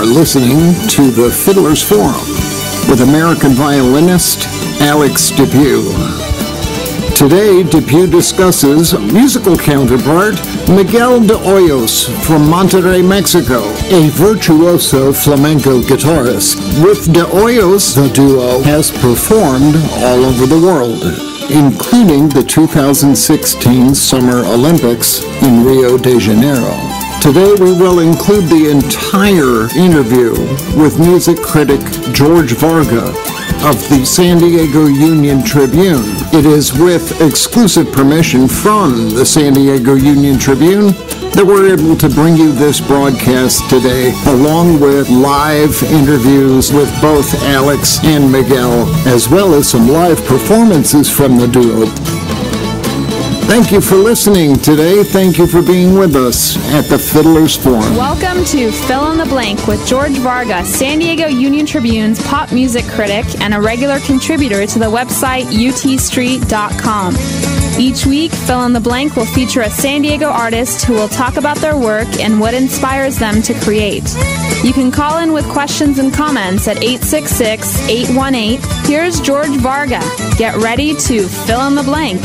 are listening to the Fiddler's Forum with American violinist Alex DePue. Today, DePue discusses musical counterpart Miguel de Hoyos from Monterrey, Mexico, a virtuoso flamenco guitarist. With de Hoyos, the duo has performed all over the world, including the 2016 Summer Olympics in Rio de Janeiro. Today we will include the entire interview with music critic George Varga of the San Diego Union Tribune. It is with exclusive permission from the San Diego Union Tribune that we're able to bring you this broadcast today, along with live interviews with both Alex and Miguel, as well as some live performances from the duo. Thank you for listening today. Thank you for being with us at the Fiddler's Forum. Welcome to Fill in the Blank with George Varga, San Diego Union Tribune's pop music critic and a regular contributor to the website utstreet.com. Each week, Fill in the Blank will feature a San Diego artist who will talk about their work and what inspires them to create. You can call in with questions and comments at 866 818. Here's George Varga. Get ready to fill in the blank.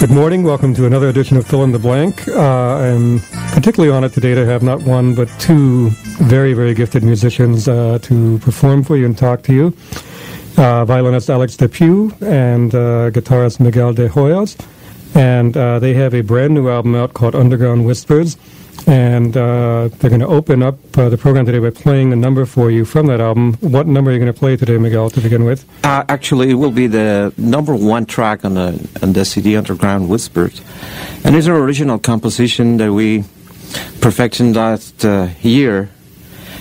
Good morning. Welcome to another edition of Fill in the Blank. Uh, I'm particularly honored today to have not one but two very, very gifted musicians uh, to perform for you and talk to you. Uh, violinist Alex DePue and uh, guitarist Miguel de Hoyos. And uh, they have a brand new album out called Underground Whispers and uh, they're going to open up uh, the program today by playing a number for you from that album. What number are you going to play today, Miguel, to begin with? Uh, actually, it will be the number one track on the on the CD Underground Whispers, and it's an original composition that we perfected last uh, year,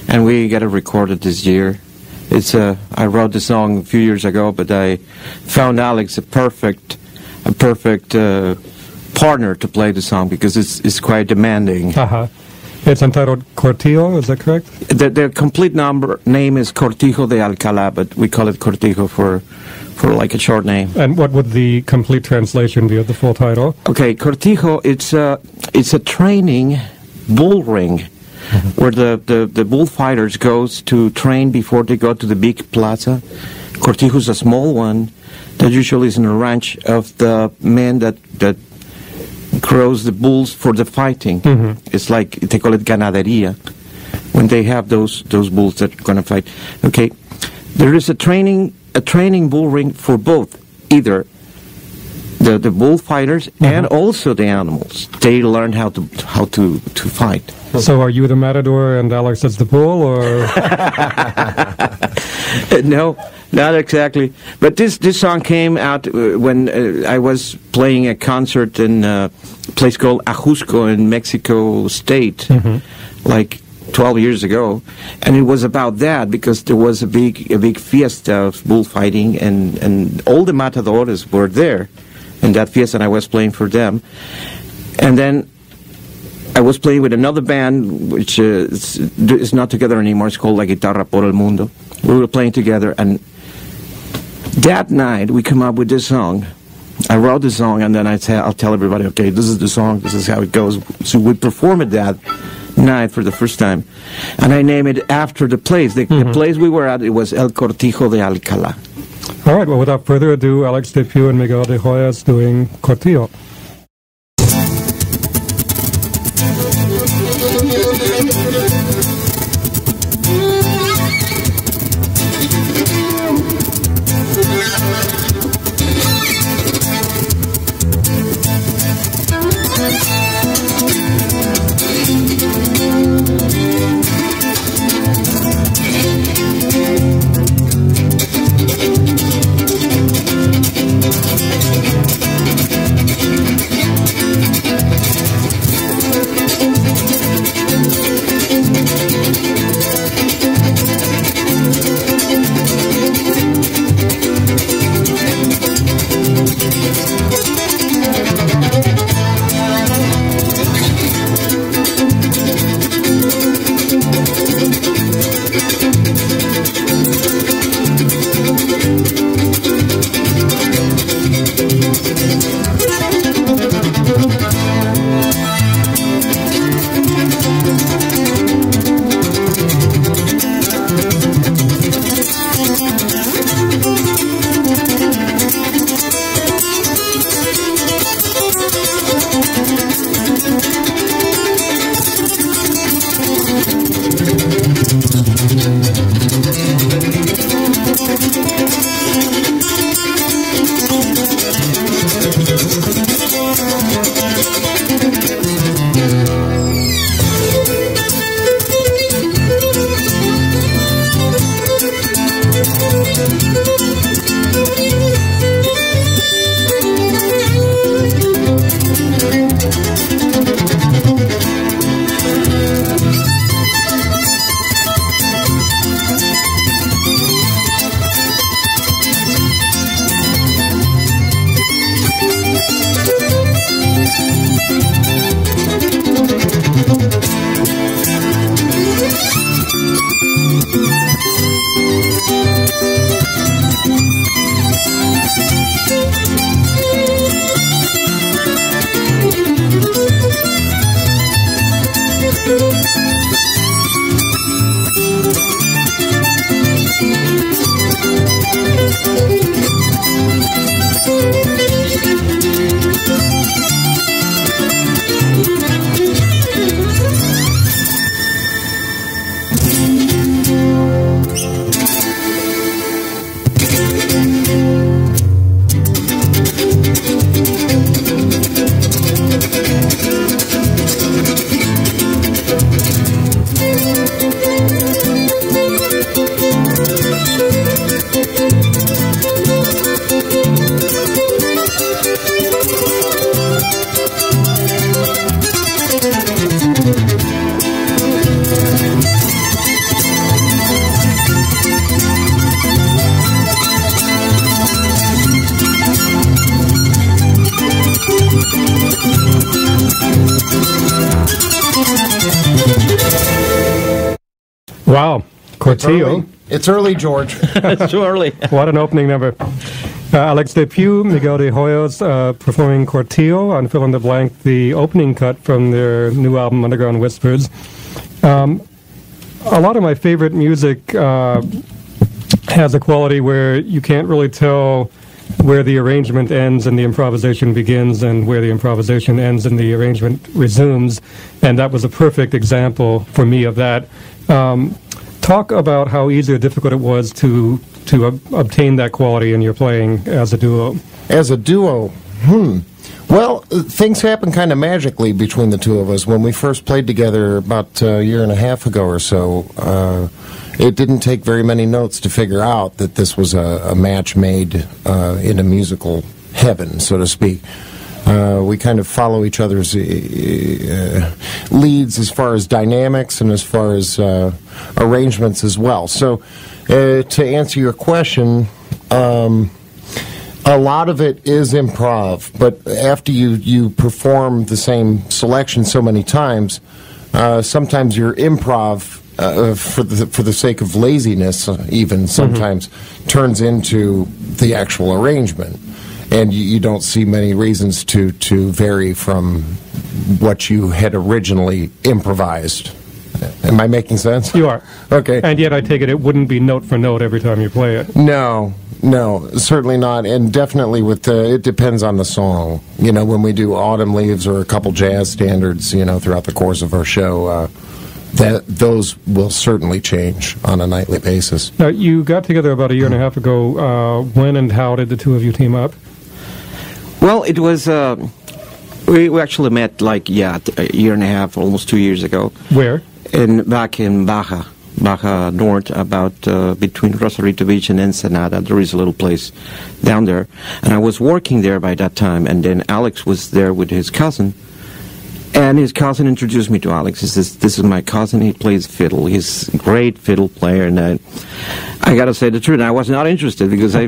and we got it recorded this year. It's uh, I wrote the song a few years ago, but I found Alex a perfect a perfect uh, partner to play the song because it's, it's quite demanding. Uh-huh. It's entitled Cortijo, is that correct? The, the complete number name is Cortijo de Alcalá, but we call it Cortijo for for like a short name. And what would the complete translation be of the full title? Okay, Cortijo, it's a, it's a training bull ring mm-hmm. where the, the, the bullfighters goes to train before they go to the big plaza. Cortijo is a small one that usually is in a ranch of the men that, that grows the bulls for the fighting. Mm-hmm. It's like they call it ganaderia when they have those those bulls that are going to fight. Okay, there is a training a training bull ring for both, either the the bullfighters mm-hmm. and also the animals. They learn how to how to to fight. So are you the matador and Alex is the bull, or no? Not exactly. But this, this song came out uh, when uh, I was playing a concert in a place called Ajusco in Mexico State, mm-hmm. like 12 years ago. And it was about that because there was a big, a big fiesta of bullfighting and, and all the matadores were there in that fiesta and I was playing for them. And then I was playing with another band which is, is not together anymore. It's called La Guitarra por el Mundo. We were playing together and that night, we come up with this song. I wrote the song, and then I tell, I'll tell everybody, okay, this is the song, this is how it goes. So we perform it that night for the first time. And I name it after the place. The, mm-hmm. the place we were at, it was El Cortijo de Alcalá. All right, well, without further ado, Alex DePue and Miguel de Hoyos doing Cortijo. Wow. Cortijo. Early. It's early, George. it's too early. What an opening number. Uh, Alex DePue, Miguel de Hoyos uh, performing Cortijo on Fill in the Blank, the opening cut from their new album, Underground Whispers. Um, a lot of my favorite music uh, has a quality where you can't really tell where the arrangement ends and the improvisation begins, and where the improvisation ends and the arrangement resumes. And that was a perfect example for me of that. Um, talk about how easy or difficult it was to to ob- obtain that quality in your playing as a duo. As a duo, hmm. Well, things happened kind of magically between the two of us. When we first played together about a year and a half ago or so, uh, it didn't take very many notes to figure out that this was a, a match made uh, in a musical heaven, so to speak. Uh, we kind of follow each other's uh, uh, leads as far as dynamics and as far as uh, arrangements as well. So, uh, to answer your question, um, a lot of it is improv, but after you, you perform the same selection so many times, uh, sometimes your improv, uh, for the for the sake of laziness, uh, even sometimes turns into the actual arrangement, and you, you don't see many reasons to to vary from what you had originally improvised. Am I making sense? You are. Okay. And yet, I take it it wouldn't be note for note every time you play it. No, no, certainly not, and definitely with the, it depends on the song. You know, when we do Autumn Leaves or a couple jazz standards, you know, throughout the course of our show, uh, that those will certainly change on a nightly basis. Now, you got together about a year and a half ago. Uh, when and how did the two of you team up? Well, it was. Uh, we, we actually met like yeah a year and a half, almost two years ago, Where? in back in Baja, Baja North, about uh, between Rosarito Beach and Ensenada. There is a little place down there, and I was working there by that time. And then Alex was there with his cousin, and his cousin introduced me to Alex. He says, "This is my cousin. He plays fiddle. He's a great fiddle player." And I, I got to say the truth. I was not interested because I.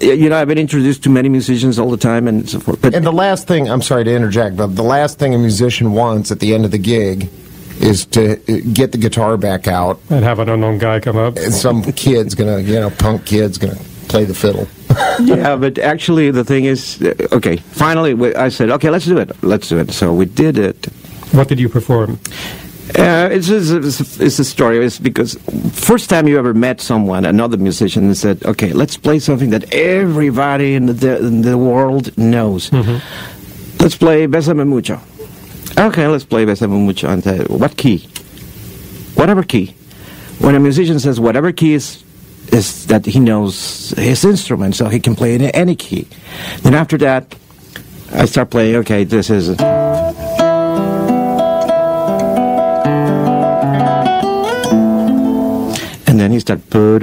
You know, I've been introduced to many musicians all the time and so forth. But And the last thing, I'm sorry to interject, but the last thing a musician wants at the end of the gig is to uh, get the guitar back out, And have an unknown guy come up. and some kid's gonna, you know, punk kid's gonna play the fiddle. yeah, but actually, the thing is, uh, okay. Finally, I said, okay, let's do it. Let's do it. So we did it. What did you perform? Uh, it's, it's, it's, a story. It's because first time you ever met someone, another musician, and said, okay, let's play something that everybody in the, in the world knows. Let's play Besame Mucho. Okay, let's play Besame Mucho. And say, what key? Whatever key. When a musician says whatever key is, is that he knows his instrument, so he can play in any key. Then after that, I start playing, okay, this is... And then he started.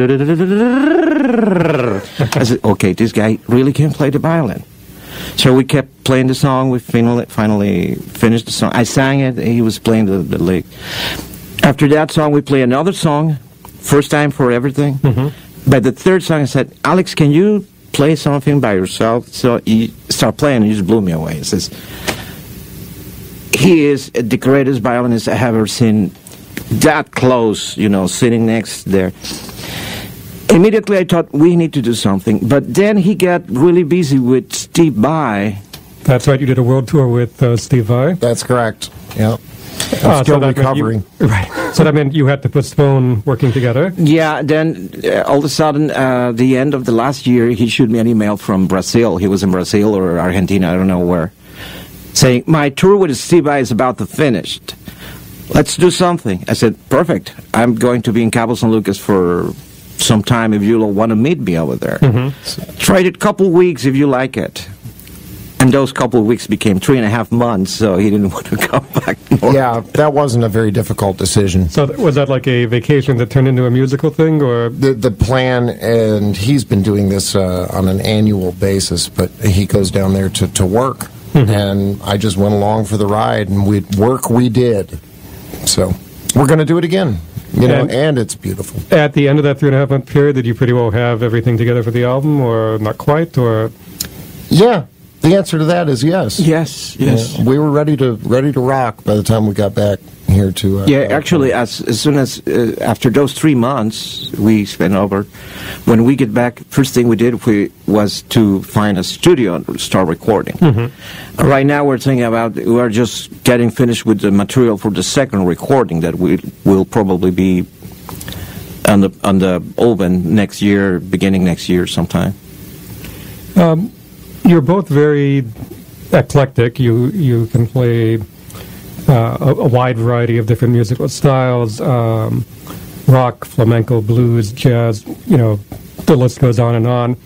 I said, okay, this guy really can play the violin. So we kept playing the song. We finally, finally finished the song. I sang it. He was playing the, the lick. After that song, we play another song. First time for everything. Mm-hmm. By the third song, I said, Alex, can you play something by yourself? So he started playing, and he just blew me away. He says, he is the greatest violinist I have ever seen. That close, you know, sitting next there. Immediately, I thought we need to do something. But then he got really busy with Steve Vai. That's right. You did a world tour with uh, Steve Vai. That's correct. Yeah. Ah, still that meant you- recovering. right. So that meant you had to postpone working together. Yeah, then uh, all of a sudden, uh, the end of the last year, he shot me an email from Brazil. He was in Brazil or Argentina, I don't know where, saying, My tour with Steve Vai is about to finish. Let's do something. I said, Perfect. I'm going to be in Cabo San Lucas for some time if you'll want to meet me over there. Tried it a couple weeks if you like it. And those couple of weeks became three and a half months, so he didn't want to come back. North. Yeah, that wasn't a very difficult decision. So th- was that like a vacation that turned into a musical thing, or The the plan, and he's been doing this uh, on an annual basis, but he goes down there to, to work, and I just went along for the ride, and we work we did. So we're going to do it again, you know, And- and it's beautiful. at the end of that three and a half month period, did you pretty well have everything together for the album, or not quite, or Yeah, the answer to that is yes. Yes, yes. Yeah, we were ready to ready to rock by the time we got back here to. Uh, Yeah, actually, as, as soon as uh, after those three months we spent over, when we get back, first thing we did we, was to find a studio and start recording. Right now, we're thinking about we're just getting finished with the material for the second recording that we will probably be on the on the oven next year, beginning next year sometime. You're both very eclectic. You you can play uh, a, a wide variety of different musical styles, um, rock, flamenco, blues, jazz. You know, the list goes on and on.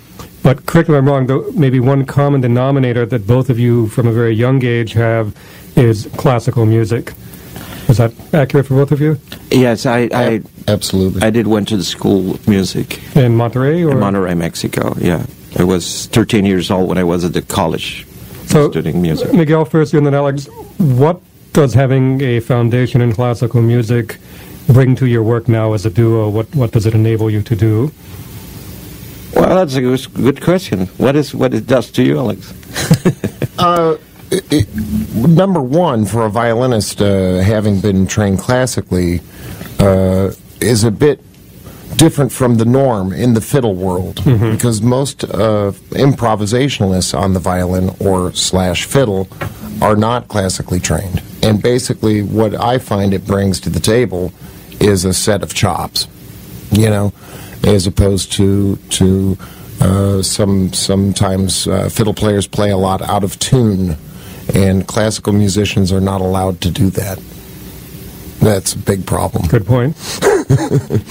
But correct me if I'm wrong. Though maybe one common denominator that both of you, from a very young age, have is classical music. Is that accurate for both of you? Yes, I I, Absolutely. I did went to the school of music. In Monterey or in Monterrey, Mexico. Yeah, I was 13 years old when I was at the college So, studying music. Miguel first, you and then Alex. What does having a foundation in classical music bring to your work now as a duo? What what does it enable you to do? Well, that's a good, good question. What is what it does to you, Alex? Uh, it, it, number one, for a violinist, uh, having been trained classically, uh, is a bit different from the norm in the fiddle world because most uh, improvisationalists on the violin or slash fiddle are not classically trained. And basically, what I find it brings to the table is a set of chops, you know, as opposed to to uh, some sometimes uh, fiddle players play a lot out of tune, and classical musicians are not allowed to do that. That's a big problem. Good point.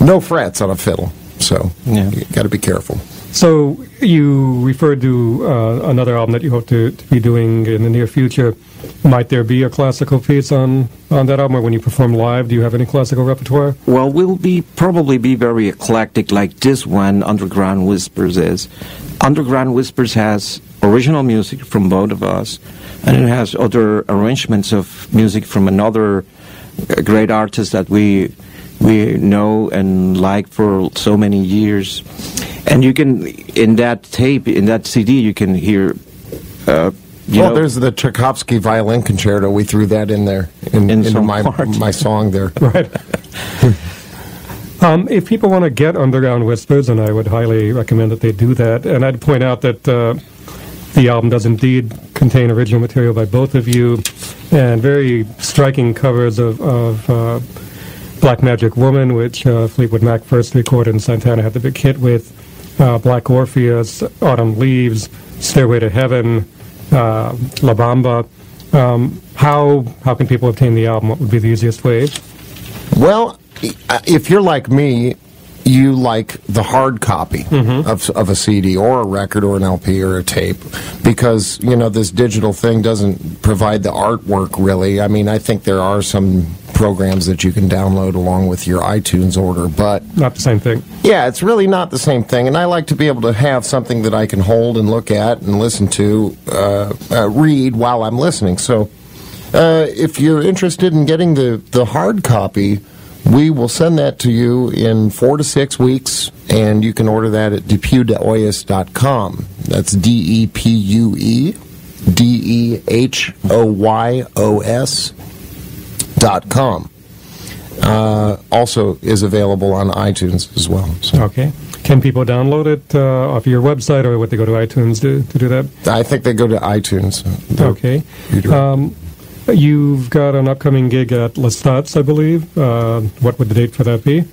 No frets on a fiddle, so Yeah. you got to be careful. So you referred to uh, another album that you hope to, to be doing in the near future. Might there be a classical piece on, on that album, or when you perform live, do you have any classical repertoire? Well, we'll be probably be very eclectic, like this one, Underground Whispers is. Underground Whispers has original music from both of us, and it has other arrangements of music from another uh, great artist that we we know and like for so many years. And you can, in that tape, in that CD, you can hear. Uh, you well, know, there's the Tchaikovsky violin concerto. We threw that in there in, In into some my part. my song there. Right. um, if people want to get Underground Whispers, and I would highly recommend that they do that, and I'd point out that uh, the album does indeed contain original material by both of you, and very striking covers of, of uh, Black Magic Woman, which uh, Fleetwood Mac first recorded and Santana had the big hit with, uh, Black Orpheus, Autumn Leaves, Stairway to Heaven, uh, La Bamba. Um, how how can people obtain the album? What would be the easiest way? Well, if you're like me, you like the hard copy of, of a CD or a record or an LP or a tape because, you know, this digital thing doesn't provide the artwork really. I mean, I think there are some programs that you can download along with your iTunes order, but Not the same thing. yeah, it's really not the same thing. And I like to be able to have something that I can hold and look at and listen to, uh, uh, read while I'm listening. So uh, if you're interested in getting the, the hard copy, we will send that to you in four to six weeks, and you can order that at depuedehoyos.com. That's D E P U E D E H O Y O S dot com. Uh, also is available on iTunes as well. So Okay. Can people download it uh, off your website, or would they go to iTunes to, to do that? I think they go to iTunes. Okay. Um, you've got an upcoming gig at Lestats, I believe. Uh, what would the date for that be?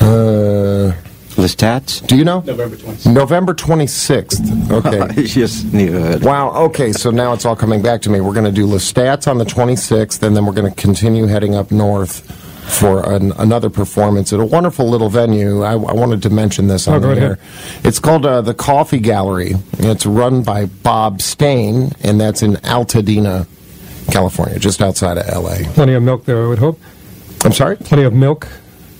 Uh, Lestats? do you know? November 26th. November 26th. Okay. I just never heard. Wow. Okay. So now it's all coming back to me. We're going to do Lestats on the 26th, and then we're going to continue heading up north for an, another performance at a wonderful little venue. I, I wanted to mention this on Oh, go the air. ahead. It's called uh, the Coffee Gallery. It's run by Bob Stane, and that's in Altadena, California, just outside of L.A. Plenty of milk there, I would hope. I'm sorry. Plenty of milk.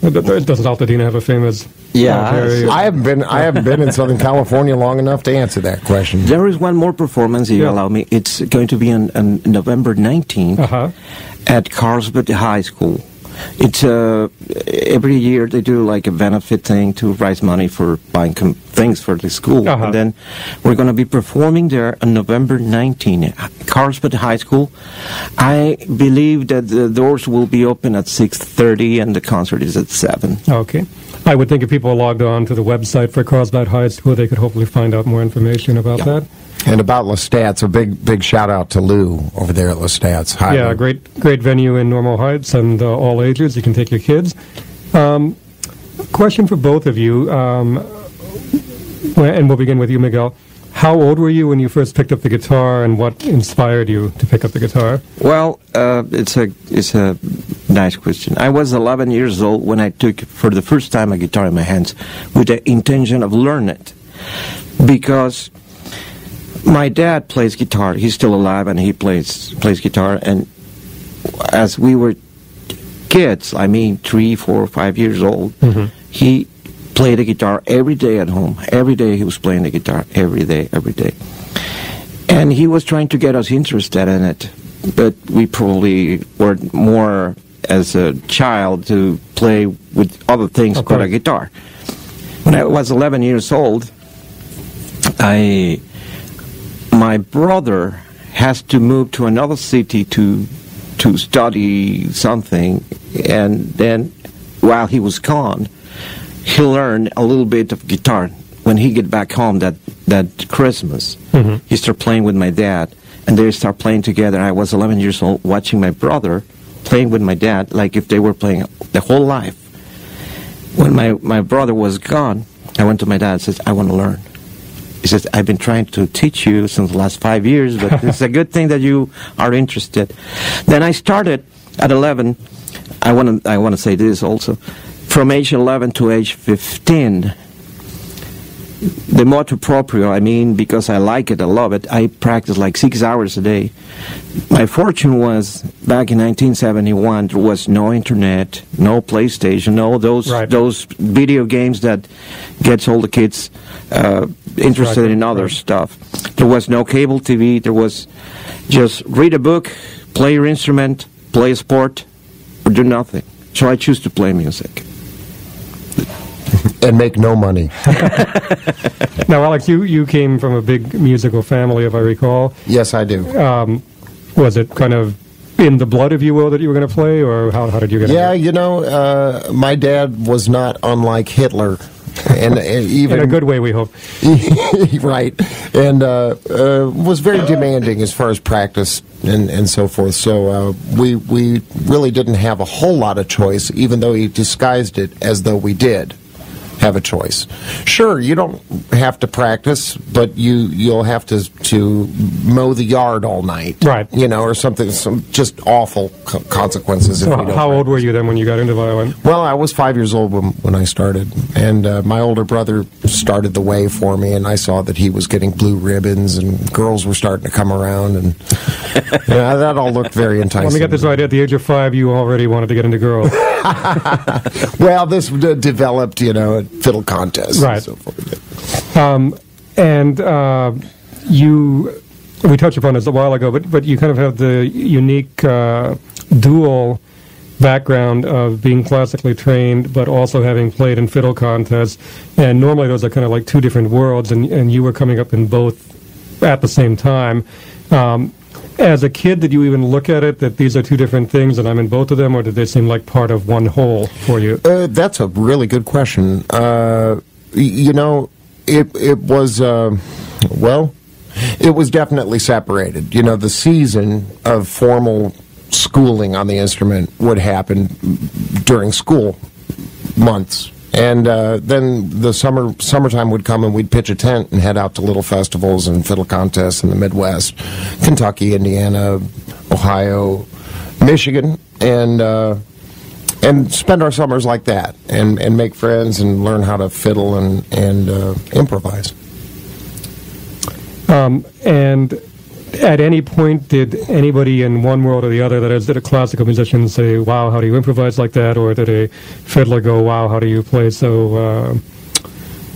Doesn't Altadena have a famous? Yeah, military- I haven't been. I haven't been in Southern California long enough to answer that question. There is one more performance, if you Yeah. allow me. It's going to be on, on November 19th Uh-huh. at Carlsbad High School. It's uh, every year they do like a benefit thing to raise money for buying com- things for the school. Uh-huh. And then we're going to be performing there on November 19 at Carlsbad High School. I believe that the doors will be open at 6:30 and the concert is at 7. Okay. I would think if people logged on to the website for Carlsbad High School, they could hopefully find out more information about Yeah. that. And about Lestat's, a big, big shout out to Lou over there at Lestat's. Hi, yeah, Lou. great, great venue in Normal Heights and uh, all ages. You can take your kids. Um, question for both of you, um, and we'll begin with you, Miguel. How old were you when you first picked up the guitar, and what inspired you to pick up the guitar? Well, uh, it's a it's a nice question. I was 11 years old when I took for the first time a guitar in my hands with the intention of learning it, because my dad plays guitar. He's still alive and he plays plays guitar. And as we were kids, I mean three, four, five years old, he played the guitar every day at home. Every day he was playing the guitar. Every day, every day. And he was trying to get us interested in it, but we probably were more as a child to play with other things but a guitar. When I was 11 years old, I my brother has to move to another city to to study something, and then while he was gone, he learned a little bit of guitar. When he get back home that that Christmas, mm-hmm. he started playing with my dad, and they start playing together. I was 11 years old, watching my brother playing with my dad, like if they were playing the whole life. When my, my brother was gone, I went to my dad and said, I want to learn. He says, I've been trying to teach you since the last five years, but it's a good thing that you are interested. Then I started at 11. I want to I want to say this also. From age 11 to age 15, the motu proprio, I mean, because I like it, I love it, I practice like six hours a day. My fortune was back in 1971, there was no internet, no PlayStation, no those Right. those video games that gets all the kids uh, interested Right, in other right. stuff. There was no cable TV. There was just read a book, play your instrument, play a sport, or do nothing. So I choose to play music. And make no money. Now, Alex, you, you came from a big musical family, if I recall. yes, I do. Was it kind of in the blood, if you will, that you were going to play, or how, how did you get Yeah, you know, uh, my dad was not unlike Hitler. And, and even In a good way, we hope. right, and uh, uh, was very demanding as far as practice and, and so forth. So uh, we we really didn't have a whole lot of choice, even though he disguised it as though we did have a choice. Sure, you don't have to practice, but you you'll have to to mow the yard all night, Right. You know, or something, some just awful co- consequences. if So we don't how old were you then when you got into violin? Well, I was five years old when, when I started, and uh, my older brother started the way for me, and I saw that he was getting blue ribbons, and girls were starting to come around, and yeah, that all looked very enticing. Let me get this right. At the age of five, you already wanted to get into girls. Well, this developed, you know, fiddle contests Right. and so forth. and uh, you, we touched upon this a while ago, but, but you kind of have the unique uh, dual background of being classically trained, but also having played in fiddle contests. And normally those are kind of like two different worlds, and, and you were coming up in both at the same time. Um, as a kid, did you even look at it that these are two different things and I'm in both of them, or did they seem like part of one whole for you? Uh, that's a really good question. Uh, you know, it it was uh, well, it was definitely separated. You know, the season of formal schooling on the instrument would happen during school months. And uh, then the summer summertime would come, and we'd pitch a tent and head out to little festivals and fiddle contests in the Midwest, Kentucky, Indiana, Ohio, Michigan, and uh, and spend our summers like that, and, and make friends and learn how to fiddle and and uh, improvise. And at any point, did anybody in one world or the other, that is, did a classical musician say, wow, how do you improvise like that? Or did a fiddler go, wow, how do you play so, uh,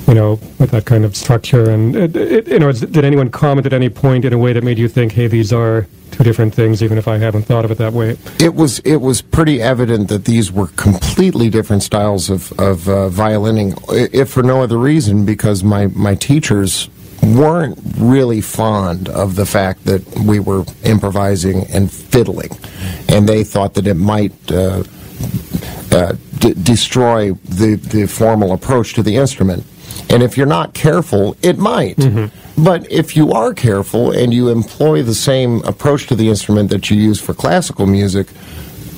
you know, with that kind of structure. And it, it, you did anyone comment at any point in a way that made you think, hey, these are two different things, even if I haven't thought of it that way? It was it was pretty evident that these were completely different styles of of uh, violining, if for no other reason, because my my teachers weren't really fond of the fact that we were improvising and fiddling, and they thought that it might. Uh, uh, d- destroy the, the formal approach to the instrument. And if you're not careful, it might. Mm-hmm. But if you are careful and you employ the same approach to the instrument that you use for classical music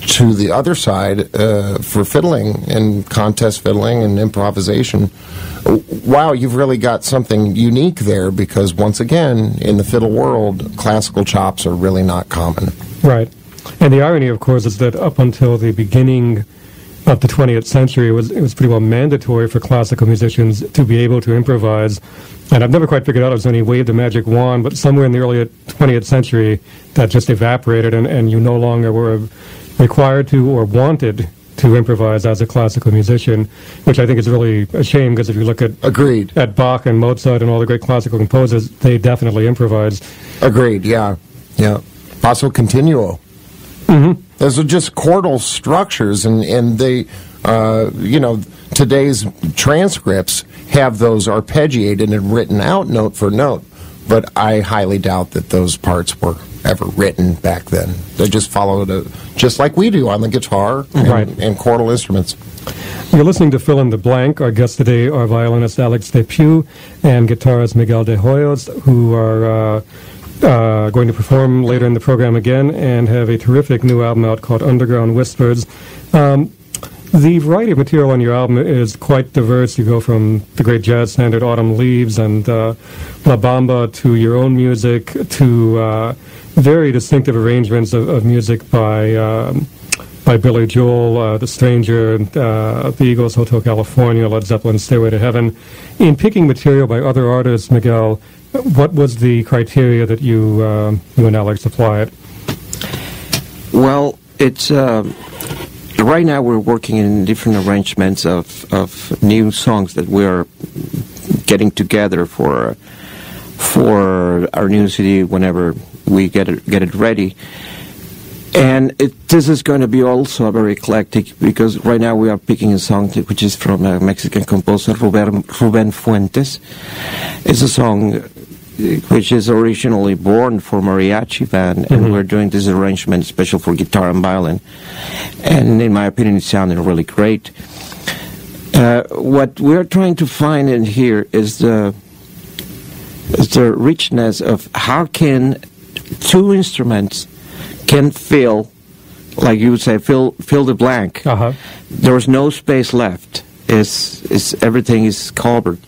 to the other side uh, for fiddling and contest fiddling and improvisation, wow, you've really got something unique there because, once again, in the fiddle world, classical chops are really not common. Right. And the irony, of course, is that up until the beginning of the 20th century, it was, it was pretty well mandatory for classical musicians to be able to improvise. And I've never quite figured out if when he waved the magic wand, but somewhere in the early 20th century, that just evaporated, and, and you no longer were required to or wanted to improvise as a classical musician, which I think is really a shame because if you look at agreed at Bach and Mozart and all the great classical composers, they definitely improvised. Agreed. Yeah, yeah. Basso continuo. Mm-hmm. Those are just chordal structures, and and they, uh, you know, today's transcripts have those arpeggiated and written out note for note. But I highly doubt that those parts were ever written back then. They just followed a, just like we do on the guitar and, right. and chordal instruments. You're listening to Fill in the Blank. Our guests today are violinist Alex DePue and guitarist Miguel de Hoyos, who are uh, uh, going to perform later in the program again and have a terrific new album out called Underground Whispers. Um, the variety of material on your album is quite diverse. You go from the great jazz standard Autumn Leaves and uh, La Bamba to your own music to uh, very distinctive arrangements of, of music by um, by Billy Joel, uh, The Stranger, uh, The Eagles, Hotel California, Led Zeppelin, Stairway to Heaven. In picking material by other artists, Miguel, what was the criteria that you uh, you and Alex applied? Well, it's uh, right now we're working in different arrangements of, of new songs that we're getting together for for our new CD whenever we get it get it ready. And it, this is going to be also very eclectic because right now we are picking a song which is from a Mexican composer, Ruben, Ruben Fuentes. It's a song which is originally born for mariachi band, and mm-hmm. we're doing this arrangement special for guitar and violin. And in my opinion, it sounded really great. Uh, what we're trying to find in here is the is the richness of how can two instruments can fill, like you would say, fill fill the blank. Uh-huh. There's no space left. Is is everything is covered.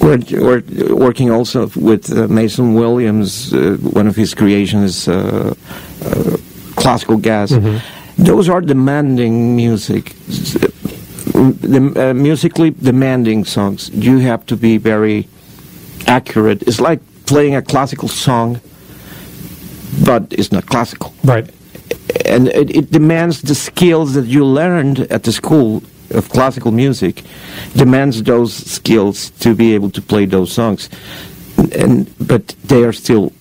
We're, we're working also with uh, Mason Williams. Uh, one of his creations, uh, uh classical gas. Mm-hmm. Those are demanding music, the, uh, musically demanding songs. You have to be very accurate. It's like playing a classical song, but it's not classical. Right. And it, it demands the skills that you learned at the school of classical music demands those skills to be able to play those songs and but they are still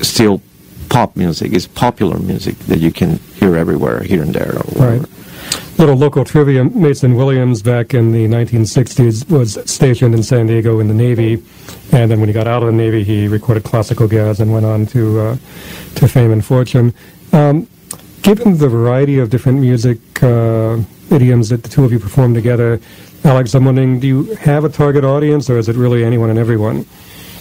still pop music it's popular music that you can hear everywhere here and there right little local trivia mason williams back in the 1960s was stationed in san diego in the navy and then when he got out of the navy he recorded classical gas and went on to uh, to fame and fortune um, given the variety of different music uh, idioms that the two of you perform together. Alex, I'm wondering, do you have a target audience, or is it really anyone and everyone?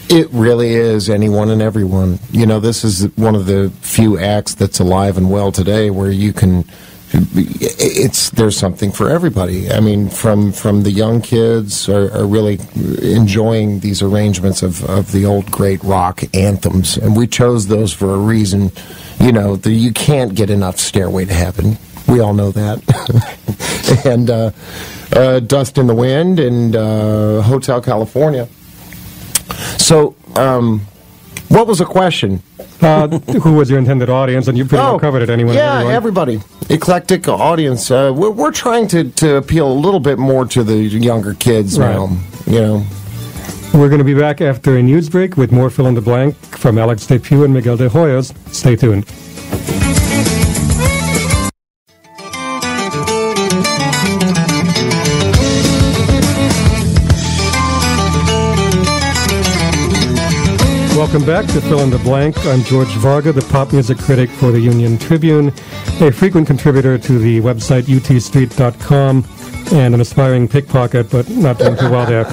It really is anyone and everyone. You know, this is one of the few acts that's alive and well today where you can. It's there's something for everybody. I mean, from from the young kids are, are really enjoying these arrangements of, of the old great rock anthems, and we chose those for a reason. You know, the, you can't get enough Stairway to Heaven. We all know that. and uh, uh, Dust in the Wind and uh, Hotel California. So, um, what was the question? Uh, who was your intended audience? And you pretty oh, well covered it anyway. Yeah, everybody. Eclectic audience. Uh, we're, we're trying to, to appeal a little bit more to the younger kids Right. now. You know, We're going to be back after a news break with more fill in the blank from Alex DePue and Miguel de Hoyos. Stay tuned. Welcome back to Fill in the Blank. I'm George Varga, the pop music critic for the Union Tribune, a frequent contributor to the website utstreet.com, and an aspiring pickpocket, but not doing too well there.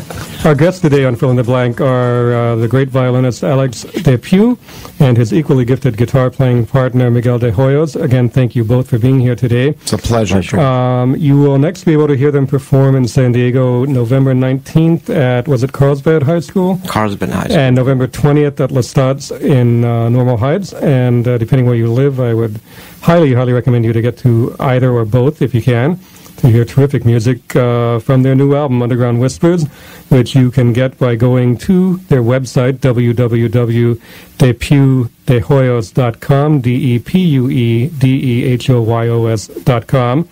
Our guests today on Fill in the Blank are uh, the great violinist Alex DePue and his equally gifted guitar playing partner Miguel de Hoyos. Again, thank you both for being here today. it's a pleasure. Um, you will next be able to hear them perform in San Diego November 19th at, was it Carlsbad High School? Carlsbad High School. and November 20th at Lestat's in uh, Normal Heights. And uh, depending where you live, I would highly, highly recommend you to get to either or both if you can to hear terrific music uh, from their new album, Underground Whispers, which you can get by going to their website, www.depuedehoyos.com, D-E-P-U-E-D-E-H-O-Y-O-S.com,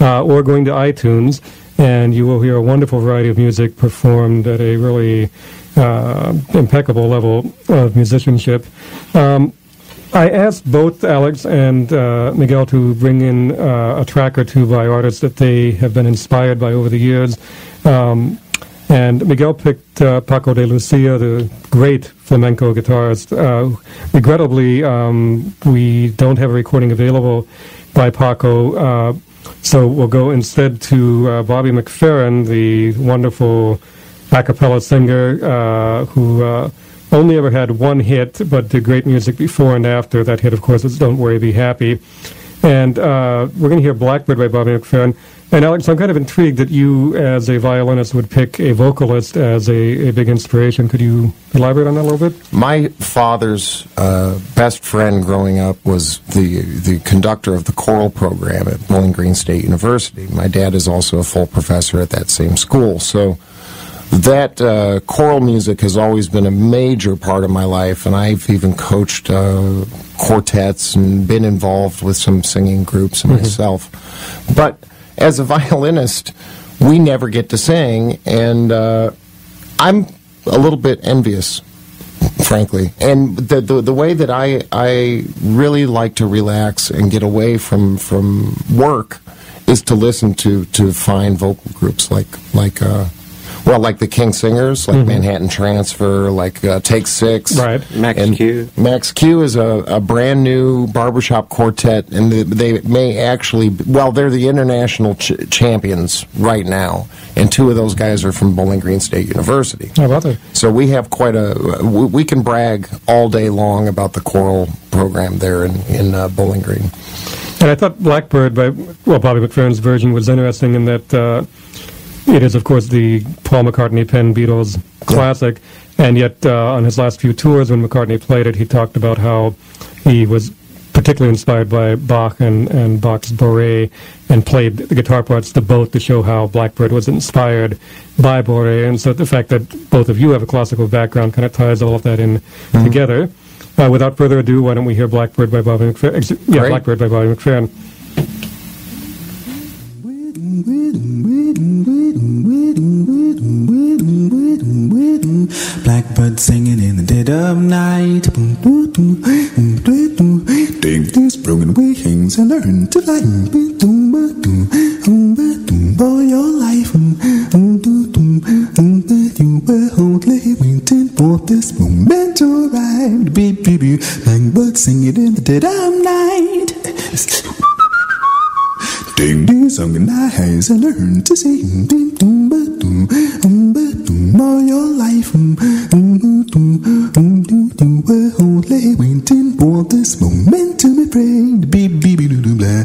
uh, or going to iTunes, and you will hear a wonderful variety of music performed at a really uh, impeccable level of musicianship. Um, I asked both Alex and uh, Miguel to bring in uh, a track or two by artists that they have been inspired by over the years. Um, and Miguel picked uh, Paco de Lucia, the great flamenco guitarist. Uh, regrettably, um, we don't have a recording available by Paco, uh, so we'll go instead to uh, Bobby McFerrin, the wonderful a cappella singer who only ever had one hit, but did great music before and after. That hit, of course, was Don't Worry, Be Happy. And uh, we're going to hear Blackbird by Bobby McFerrin. And Alex, I'm kind of intrigued that you, as a violinist, would pick a vocalist as a, a big inspiration. Could you elaborate on that a little bit? My father's uh, best friend growing up was the the conductor of the choral program at Bowling Green State University. My dad is also a full professor at that same school, so that uh, choral music has always been a major part of my life, and I've even coached uh, quartets and been involved with some singing groups myself. But as a violinist, we never get to sing, and uh, I'm a little bit envious frankly. And the, the the way that I I really like to relax and get away from from work is to listen to to fine vocal groups like like uh well like the King Singers, like Manhattan Transfer, like uh, Take Six, Right. Max and Q. Max Q is a, a brand new barbershop quartet, and they, they may actually, well, they're the international ch- champions right now, and two of those guys are from Bowling Green State University. How about that? So we have quite a, we we can brag all day long about the choral program there in, in uh, Bowling Green. And I thought Blackbird by well Bobby McFerrin's version was interesting in that uh, it is of course the Paul McCartney penned Beatles classic, and yet uh, on his last few tours when McCartney played it, he talked about how he was particularly inspired by Bach and, and Bach's Bourrée and played the guitar parts to both to show how Blackbird was inspired by Bourrée. And so the fact that both of you have a classical background kind of ties all of that in together. Uh, without further ado, why don't we hear Blackbird by Bobby McFerrin? Ex- yeah, Blackbird by Bobby McFerrin. Blackbird singing in the dead of night. Take these broken wings and learn to fly. For your life. You were only waiting for this moment to arrive. Blackbird singing in the dead of night. Take these sunken eyes and learn to sing. Ding, ding, ba, dum, dum, ba, dum, all your life. Dum, dum, dum, dum, dum, dum. We're only waiting for this moment to be prayed. Beep, beep, doo, doo, blah.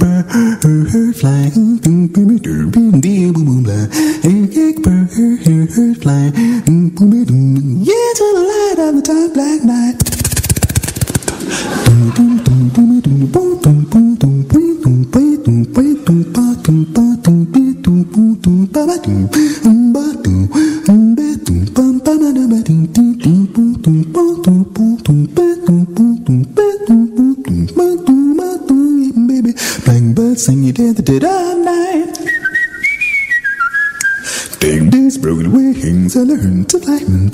Blackbird, her, her, fly. Dum, dum, dum, dum, dee, boom, boom, blah. Blackbird, her, her, her, fly. Boom, boom, dum. Yeah, to the light of the dark black night. Learn to fly.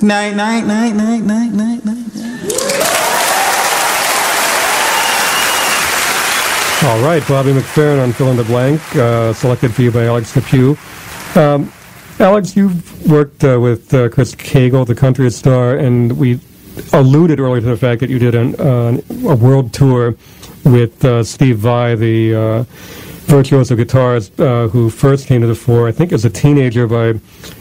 Night, night, night, night, night, night, night. All right, Bobby McFerrin on Fill in the Blank, uh, selected for you by Alex DePue. Um, Alex, you've worked uh, with uh, Chris Cagle, the country star, and we alluded earlier to the fact that you did an, uh, a world tour with uh, Steve Vai, the uh, virtuoso guitarist uh, who first came to the fore, I think, as a teenager by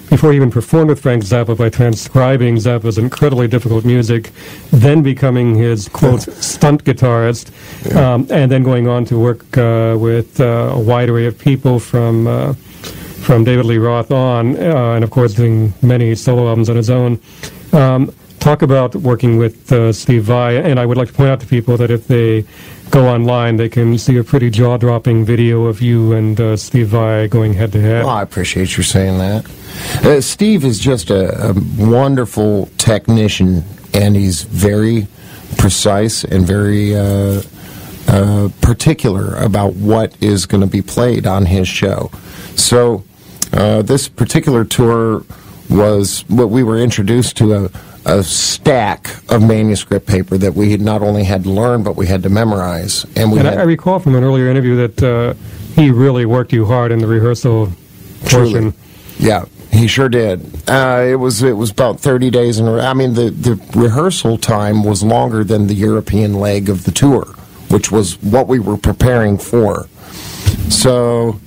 before he even performed with Frank Zappa by transcribing Zappa's incredibly difficult music, then becoming his quote stunt guitarist, um, and then going on to work uh, with uh, a wide array of people from uh, from David Lee Roth on, uh, and of course doing many solo albums on his own. Um, talk about working with uh, Steve Vai, and I would like to point out to people that if they go online, they can see a pretty jaw-dropping video of you and uh, Steve Vai going head-to-head. Well, I appreciate you saying that. Uh, Steve is just a, a wonderful technician, and he's very precise and very uh, uh, particular about what is going to be played on his show. So, uh, this particular tour was what we were introduced to a, a stack of manuscript paper that we had not only had to learn, but we had to memorize. And we And I, had, I recall from an earlier interview that uh, he really worked you hard in the rehearsal portion. Yeah, he sure did. Uh, it was it was about thirty days in. a- I mean, the the rehearsal time was longer than the European leg of the tour, which was what we were preparing for. So,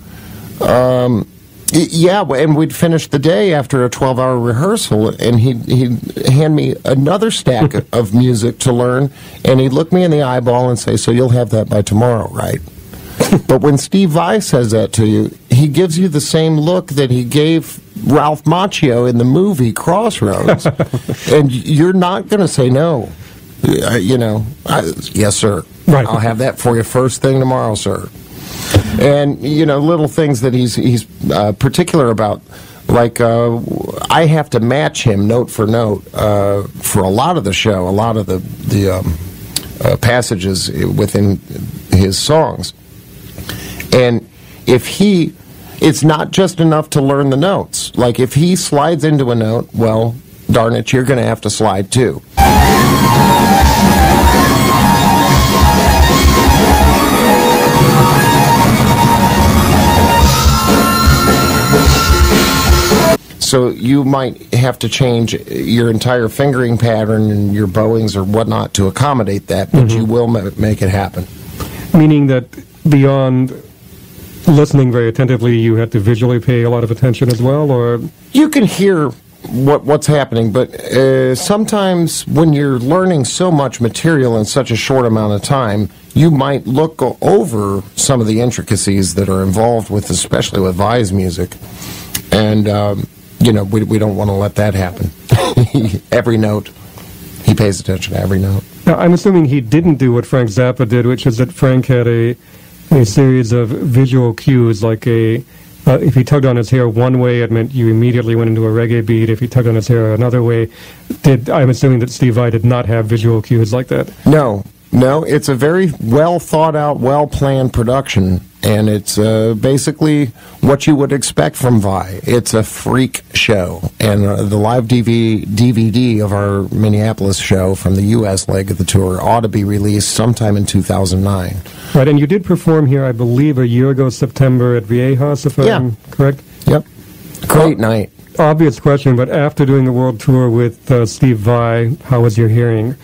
um, yeah, and we'd finish the day after a twelve-hour rehearsal, and he'd he'd hand me another stack of music to learn, and he'd look me in the eyeball and say, "So you'll have that by tomorrow, right?" But when Steve Vai says that to you, he gives you the same look that he gave Ralph Macchio in the movie Crossroads, and you're not going to say no. Uh, you know, I, yes, sir. Right. I'll have that for you first thing tomorrow, sir. And you know, little things that he's he's uh, particular about. Like uh, I have to match him note for note uh, for a lot of the show, a lot of the the um, uh, passages within his songs. And if he, it's not just enough to learn the notes. Like if he slides into a note, well, darn it, you're going to have to slide too. So you might have to change your entire fingering pattern and your bowings or whatnot to accommodate that, but you will ma- make it happen. Meaning that beyond listening very attentively, you have to visually pay a lot of attention as well, or? You can hear what what's happening, but uh, sometimes when you're learning so much material in such a short amount of time, you might look over some of the intricacies that are involved with, especially with Vai's music, and um, you know we we don't want to let that happen. every note, he pays attention to every note. Now, I'm assuming he didn't do what Frank Zappa did, which is that Frank had a a series of visual cues, like a uh, if he tugged on his hair one way, it meant you immediately went into a reggae beat. If he tugged on his hair another way, did I'm assuming that Steve Vai did not have visual cues like that. No, no, it's a very well thought out, well planned production, and it's uh, basically what you would expect from Vai. It's a freak show, and uh, the live DV, DVD of our Minneapolis show from the U.S. leg of the tour ought to be released sometime in 2009. Right, and you did perform here, I believe, a year ago, September at Viejas, if Yeah. I'm correct. Yep, great night. Obvious question, but after doing the world tour with uh, Steve Vai, how was your hearing?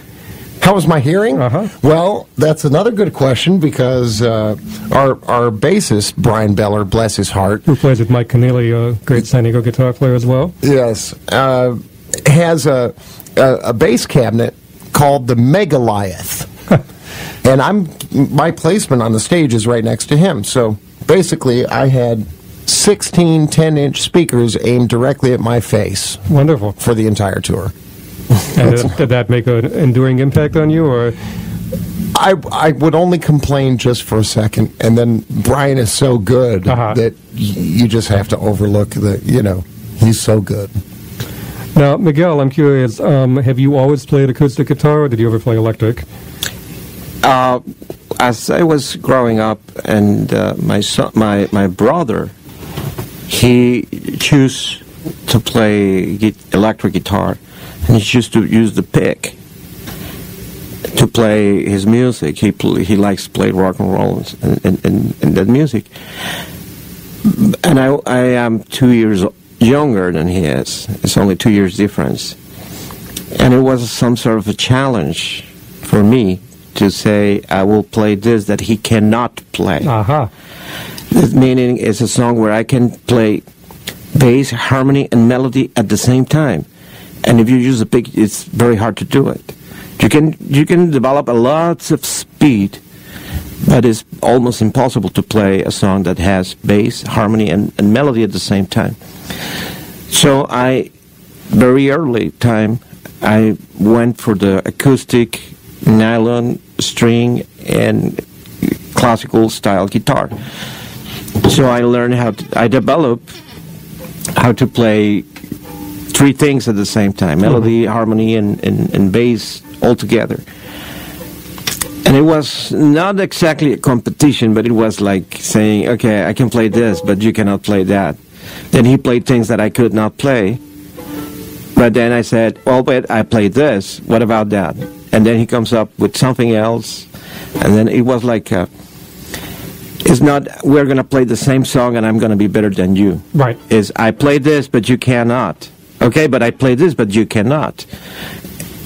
How was my hearing? Uh-huh. Well, that's another good question because uh, our our bassist Bryan Beller, bless his heart, Who plays with Mike Keneally, a great San Diego guitar player as well? Yes, uh, has a, a a bass cabinet called the Megaliath, and I'm my placement on the stage is right next to him. So basically, I had 16 10-inch speakers aimed directly at my face Wonderful. for the entire tour. And did, did that make an enduring impact on you, or I I would only complain just for a second, and then Brian is so good Uh-huh. that y- you just have to overlook the you know he's so good. now, Miguel? I'm curious. Um, have you always played acoustic guitar, or did you ever play electric? Uh, as I was growing up, and uh, my son, my my brother, he chose to play gui- electric guitar, and he used to use the pick to play his music. He he likes to play rock and roll and and, and, and that music. And I I am two years younger than he is. It's only two years difference, and it was some sort of a challenge for me to say I will play this that he cannot play. Uh-huh. Aha. This meaning is a song where I can play bass, harmony, and melody at the same time. And if you use a pick, it's very hard to do it. You can you can develop a lots of speed, but it's almost impossible to play a song that has bass, harmony, and, and melody at the same time. So I, very early time, I went for the acoustic, nylon, string, and classical style guitar. So I learned how to, I developed how to play three things at the same time melody, harmony, and, and, and bass all together. And it was not exactly a competition, but it was like saying, okay, I can play this, but you cannot play that. Then he played things that I could not play. But then I said, well, wait, I played this. What about that? And then he comes up with something else. And then it was like, uh, it's not, we're going to play the same song and I'm going to be better than you. Right. Is I play this, but you cannot. Okay, but I play this, but you cannot.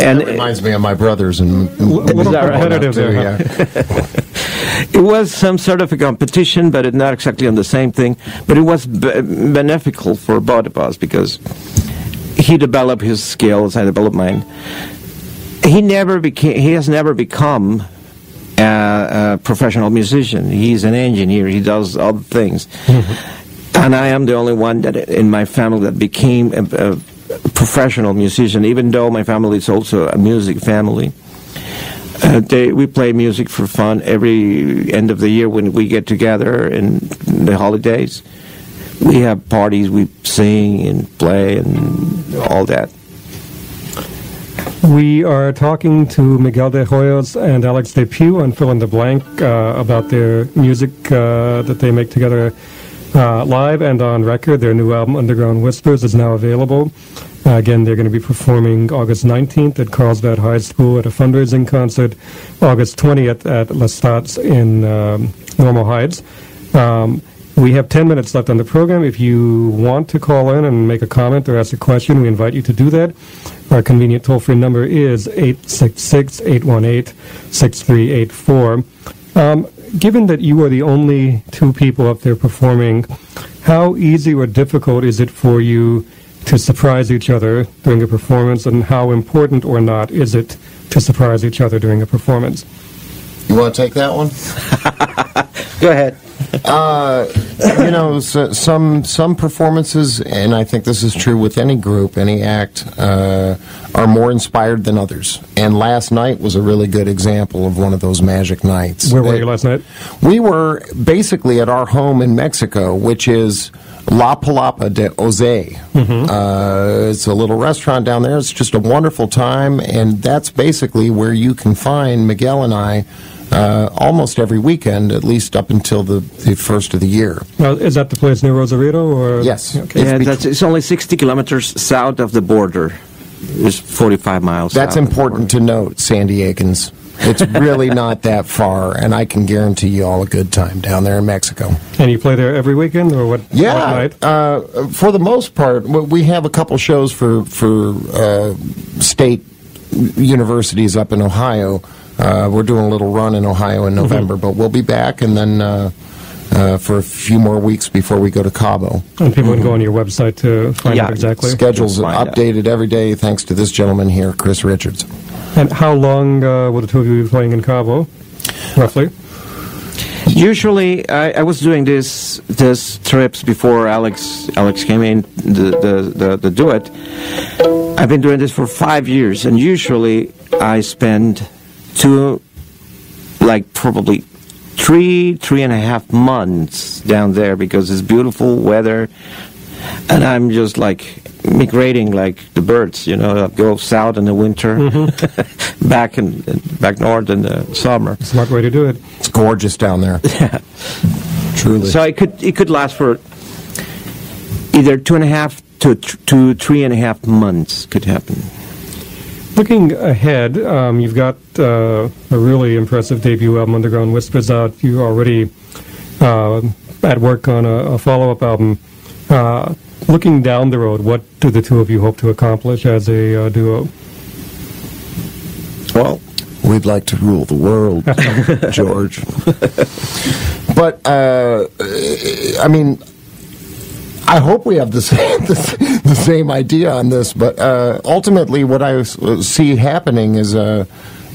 And That reminds me of my brothers and little competitive too, yeah. it was some sort of a competition, but it not exactly on the same thing. But it was be- beneficial for both of us because he developed his skills, I developed mine. He never became. He has never become a, a professional musician. He's an engineer. He does other things, mm-hmm. and I am the only one that in my family that became a, a professional musician. Even though my family is also a music family. Uh, they, we play music for fun every end of the year when we get together in the holidays. We have parties, we sing and play and all that. We are talking to Miguel de Hoyos and Alex DePue on Fill in the Blank uh, about their music uh, that they make together uh, live and on record. Their new album, Underground Whispers, is now available. Uh, again, they're going to be performing August 19th at Carlsbad High School at a fundraising concert, August 20th at Lestat's in um, Normal Heights. Um, we have 10 minutes left on the program. If you want to call in and make a comment or ask a question, we invite you to do that. Our convenient toll-free number is 866-818-6384. Um, given that you are the only two people up there performing, how easy or difficult is it for you to surprise each other during a performance, and how important or not is it to surprise each other during a performance? You want to take that one? Go ahead. Uh, you know, so, some some performances, and I think this is true with any group, any act, uh, are more inspired than others. And last night was a really good example of one of those magic nights. Where were you last night? We were basically at our home in Mexico, which is La Palapa de Oze. Uh, it's a little restaurant down there. It's just a wonderful time, and that's basically where you can find Miguel and I uh, almost every weekend, at least up until the, the first of the year. Now, is that the place near Rosarito? Or Yes. Okay. Yeah, bet- that's, it's only 60 kilometers south of the border. It's 45 miles. That's south of the important to note, San Diegans. It's really not that far, and I can guarantee you all a good time down there in Mexico. And you play there every weekend, or what? what Yeah, night? uh, for the most part, we have a couple shows for for uh, state universities up in Ohio. Uh, we're doing a little run in Ohio in November, but we'll be back, and then uh, uh, for a few more weeks before we go to Cabo. And people can go on your website to find Yeah, out exactly. Schedules Find out. updated every day, thanks to this gentleman here, Chris Richards. And how long uh, will the two of you be playing in Cabo, roughly? Usually, I, I was doing this this trips before Alex Alex came in the the, the the duet. I've been doing this for five years, and usually I spend two, like probably three three and a half months down there because it's beautiful weather, and I'm just like migrating like the birds. You know, I go south in the winter, mm-hmm. back in back north in the summer. It's Smart way to do it. It's gorgeous down there. Yeah, Truly. So it could it could last for either two and a half to th- to three and a half months could happen. Looking ahead, um, you've got uh, a really impressive debut album, Underground Whispers, out. You're already uh, at work on a, a follow-up album. Uh, looking down the road, what do the two of you hope to accomplish as a uh, duo? Well, We'd like to rule the world, George. but uh, I mean, I hope we have the same, the, the same idea on this. But uh, ultimately, I see happening is, uh,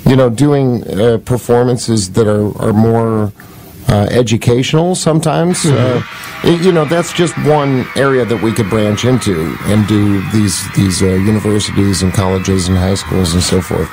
you know, doing uh, performances that are are more. Uh, educational sometimes, uh, it- you know, that's just one area that we could branch into and do these these uh, universities and colleges and high schools and so forth.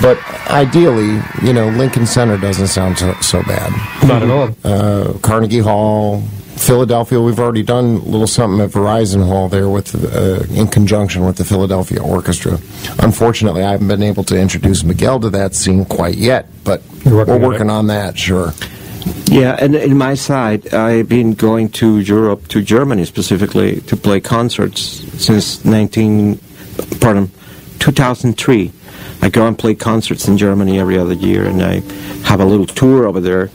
But ideally, you know, Lincoln Center doesn't sound so, so bad. Not at all. Uh, Carnegie Hall, Philadelphia, we've already done a little something at Verizon Hall there with uh, in conjunction with the Philadelphia Orchestra. Unfortunately, I haven't been able to introduce Miguel to that scene quite yet, but working we're on working on that, sure. yeah, and in my side, I've been going to Europe, to Germany specifically, to play concerts since 19, pardon, 2003. I go and play concerts in Germany every other year, and I have a little tour over there.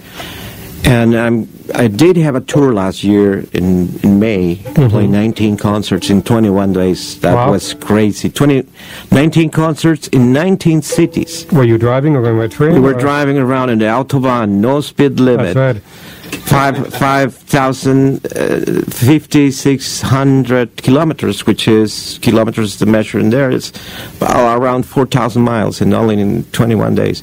And um, I did have a tour last year in, in May, play 19 concerts in 21 days. That Wow. was crazy. 20, 19 concerts in 19 cities. Were you driving or going by train? We were or- driving around in the Autobahn, no speed limit. That's right. Five five thousand uh, fifty six hundred kilometers, which is kilometers the measure in there is around four thousand miles, and only in twenty one days.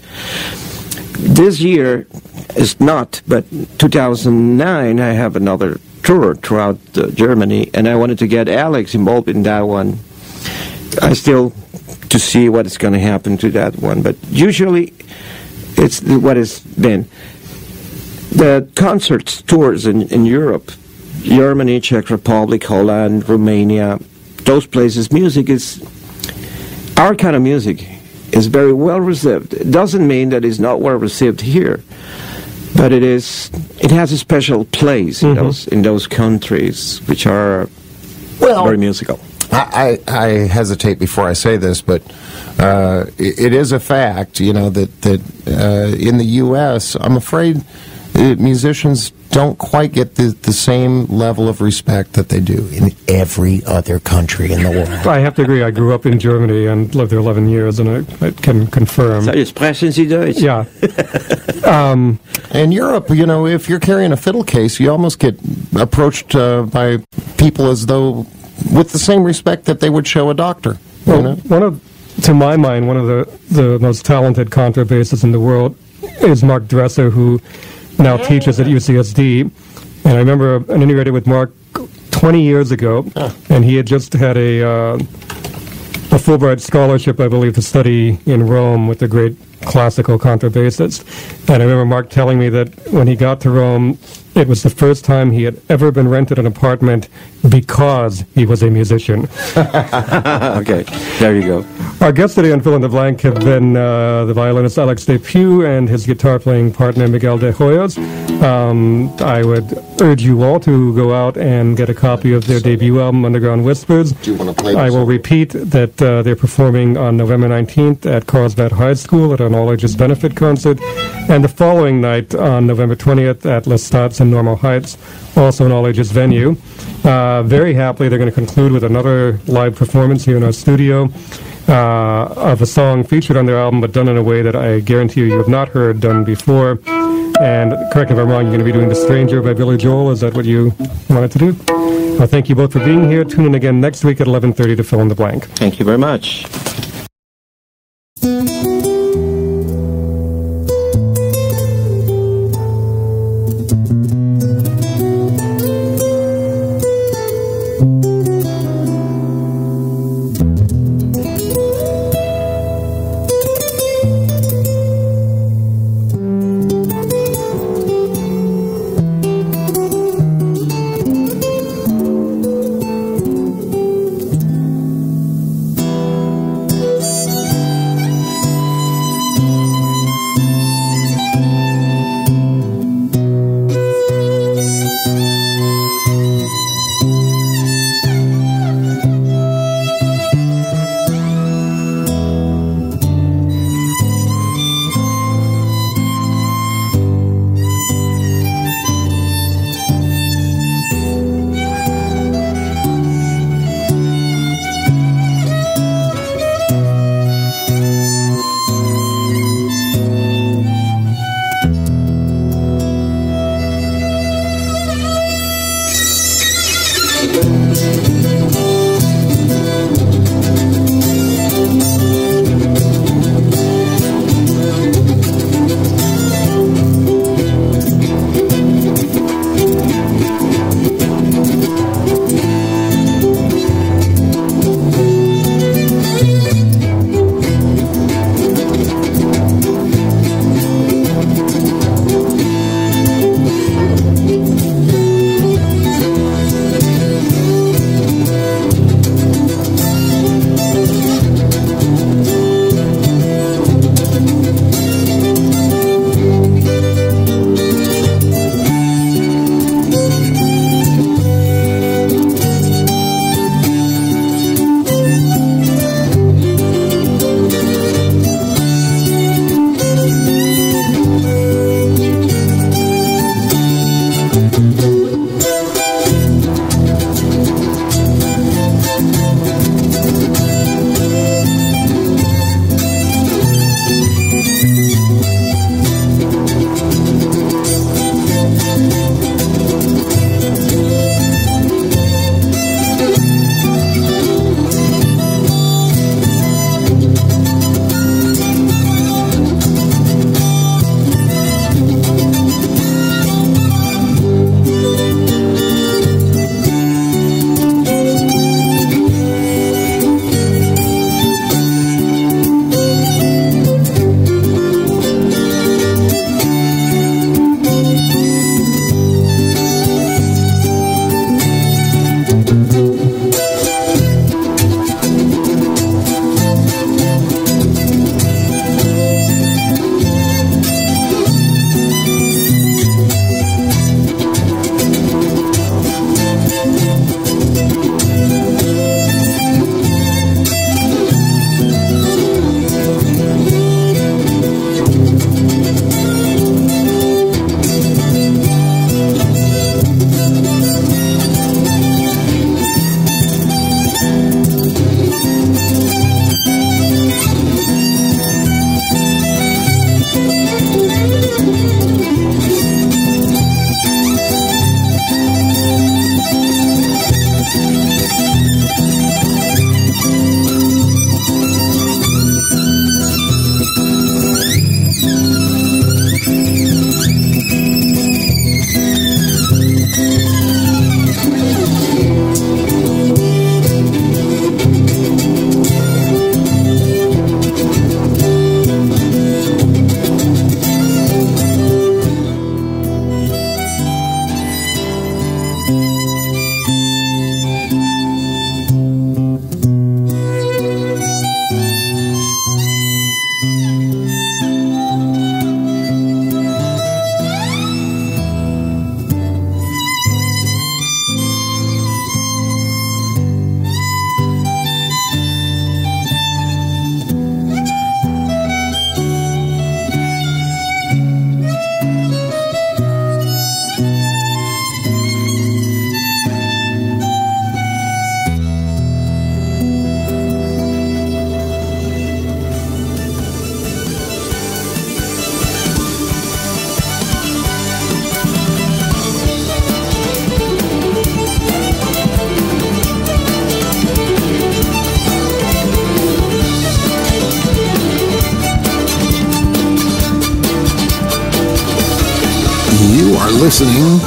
This year is not, but 2009 I have another tour throughout uh, Germany, and I wanted to get Alex involved in that one. I still to see what is going to happen to that one, but usually it's what has been the concerts tours in, in Europe, Germany, Czech Republic, Holland, Romania, those places, music is our kind of music is very well received. It doesn't mean that it's not well received here, but it is. It has a special place in those in those countries which are Well, very musical. I, I, I hesitate before I say this, but uh, it, it is a fact, you know, that, that uh, in the U.S., I'm afraid musicians don't quite get the, the same level of respect that they do in every other country in the world. I have to agree. I grew up in Germany and lived there 11 years, and I, I can confirm. So, sprechen Sie Deutsch? Yeah. In Europe, you know, if you're carrying a fiddle case, you almost get approached uh, by people as though with the same respect that they would show a doctor. You know? one of, to my mind, one of the, the most talented contrabassists in the world is Mark Dresser, who now teaches at UCSD. And I remember an interview I did with Mark 20 years ago, and he had just had a uh, a Fulbright scholarship, I believe, to study in Rome with the great classical contrabassist. And I remember Mark telling me that when he got to Rome, it was the first time he had ever been rented an apartment because he was a musician. okay, there you go. Our guests today on Fill in the Blank have been uh, the violinist Alex DePue and his guitar playing partner Miguel de Hoyos. Um, I would urge you all to go out and get a copy of their debut album, Underground Whispers. Do you want to play I will repeat that uh, they're performing on November 19th at Carlsbad High School at an All Ages benefit concert, and the following night on November 20th at Lestat's in Normal Heights, also an All Ages venue. Uh, very happily, they're going to conclude with another live performance here in our studio uh, of a song featured on their album, but done in a way that I guarantee you you have not heard done before. And correct me if I'm wrong, you're going to be doing The Stranger by Billy Joel. Is that what you wanted to do? Well, thank you both for being here. Tune in again next week at 11.30 to fill in the blank. Thank you very much.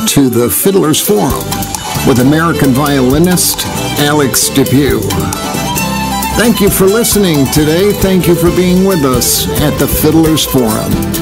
To the Fiddler's Forum with American violinist Alex DePue. Thank you for listening today. Thank you for being with us at the Fiddler's Forum.